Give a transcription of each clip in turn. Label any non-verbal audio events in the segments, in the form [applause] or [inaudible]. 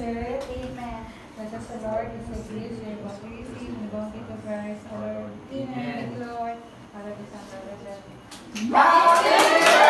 Spirit. Amen. Blessed Lord receive the bounty Christ Lord. Amen. You, Lord. Father, the Son, the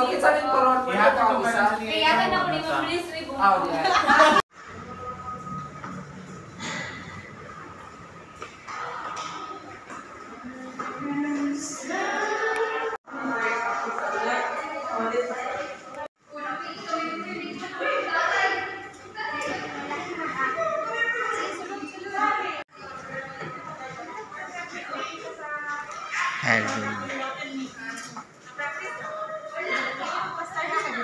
So, kita rin ko ron. Ihata ko isa. Kaya ka na ko ni Mabilis Ribo.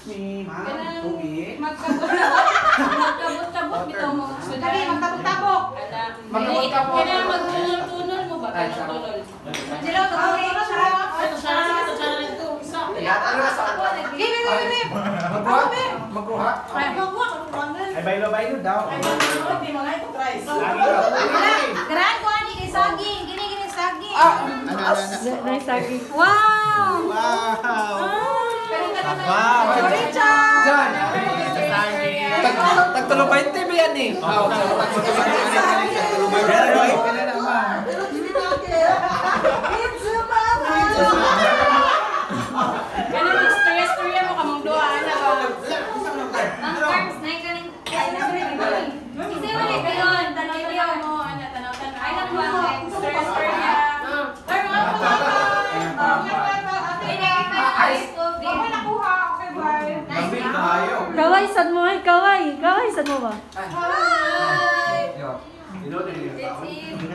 project ko, bro. Asmi, ma, tubi. magkabot-kabot bitaw mo. Dali, magtabok-tabok. Magkabot-kabot. Kailangan magtunol-tunol mo ba? Ay, Tunol. Tutulong siya. Ano siya? Ito siya na ito. Isa. Ihata rin sa ako. Give me, give me. Magruha? Magruha? Ay. Ano Ay, baylo-baylo daw. Gran ko ani kay saging, gini gini saging. Ah! Nice saging. Wow! Wow! Pero Wow! Richard! Diyan! Tag- Tagtulo ba yung TV yan eh? Oo, tagtulo ba yung TV? Very right ka na naman. Ano yung storya-storya mo kamang doa na ba? Ang terms na yung galing. Ay, sorry, sorry. Kasi wala kayon, dalawa yun. mo, ano, tanaw-tanaw. Ay, nagmamahal. Storya-storya. Ay, mga Ay, nakikita ko. Ako nakuha. Okay, bye. Gamit tayo. Sad mo ay kaway. Kaway, sad mo ba? Hi!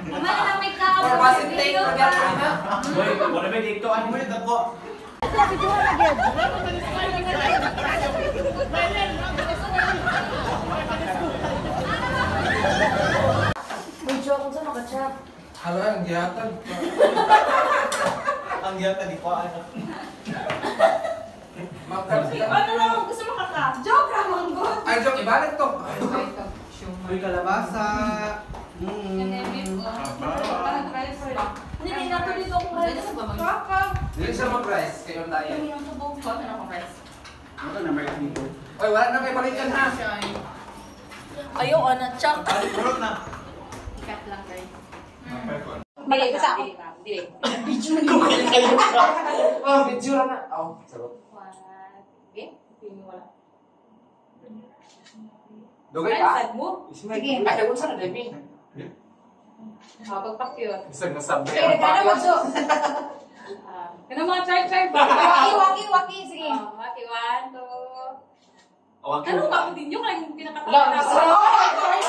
Umali na may kao. Or was it take rid of? Boy, wala ba dito? Ano mo yung dako? Hala, ang giyatan. Ang yan tadi ko ano. Ano na, gusto mo kaka? Ay, joke, ibalik to. Uy, kalabasa. Mm. Hindi, nato dito ako kayo. Kaka. Hindi siya mag-rice, kayo tayo. Ang tubog ko. Ano ako guys? Ano na may dito? Oy, wala na kayo balikan ha. Ayaw, ano, chak. Balik purot na. Ikat lang guys. Balik ko sa ako. Dili. Oh, [laughs] video na. Oh, sarap. Okay? Hindi mo wala. Dugay Ay, ka? sad mo? Sige. Ay, dagun sa na, Demi. Ah, pagpakyo. Isang nasabi. Sige, nagkano mo, Jo? Kaya mga try-try ba? Waki, waki, waki. Sige. Waki, one, two. Awag Ano ba din yung pinakatawa Wala, na masarap. Uy,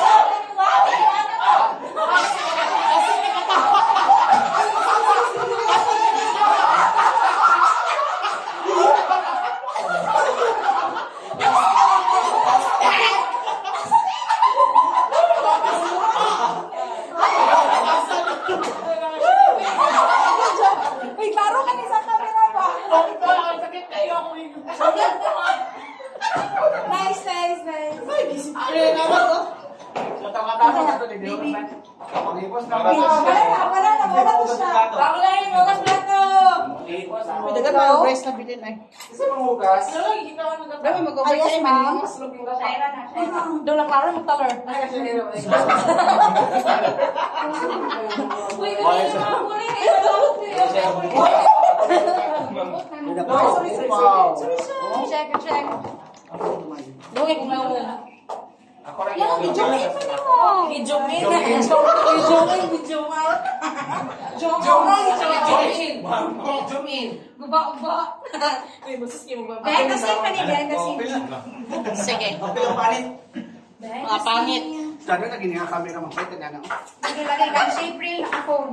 Dagat pa yung rice na bilhin ay. Ano, hindi ka ako nagkakaroon. Dapat mag-overtime man. Doon lang klaro mag-taler. Uy, kasi yung mga kulay na ito. Check, check. Doon yung kumawala. Ako rin Yan, video-game pa niyo. Video-game. Video-game, video-game. Zoom in. Guba-guba. Uy, basta siya magbaba. Behind the scene pa ni, behind the scene. Sige. Pilang panit. Mga pangit. Sabi na gini nga camera mo. Pwede na na. Dito lagi kang shape reel, naka-phone.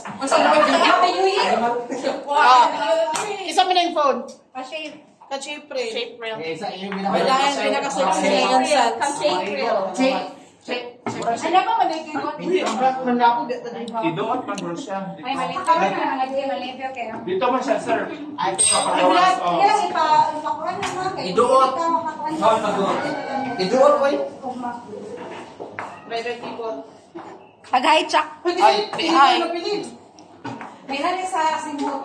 Ang sarap ng Happy New Year! Ah. Isa mo na yung phone. Pa-shape. Ka-shape reel. Shape reel. Eh, sa iyo Kailangan pinaka-search nila yung cell. Kang shape reel. Ano ba, maligidot? Hindi, ang black man ako. Idoot man bro siya. Ay, maliit ka na, nalagay, maliit yung kaya. Dito man siya, sir. Ay, Kaya, kaya ipa, ipakuhan na makakuhan na. Oh, ipaduot. Idoot, oy. Ugma. Pag-hi, Chuck. Ay, Hi. May nari sa simot.